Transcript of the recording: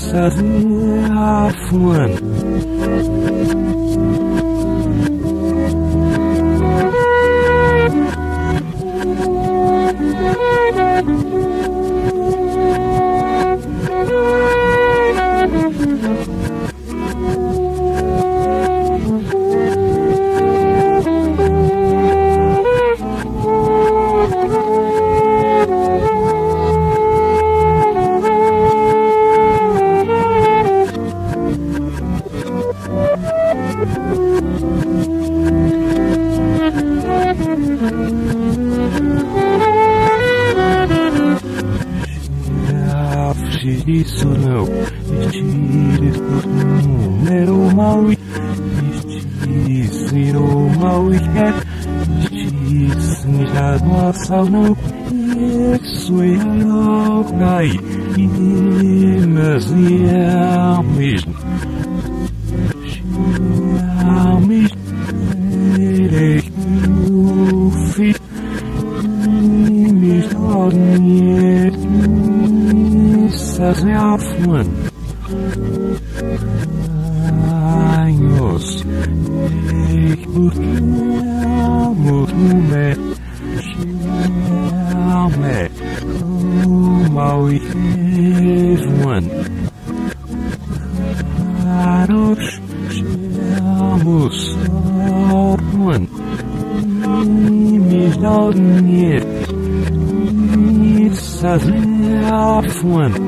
Suddenly I flew isso não Estire número mau Estire o mau Estire a nossa não Isso é louca Mas é mesmo Zeröffnen. Años. Ich mutume. Schirme. Mau ich helfen. Arosch. Schirmus. Ordnung. don't lauten jetzt. Jetzt das Nerven.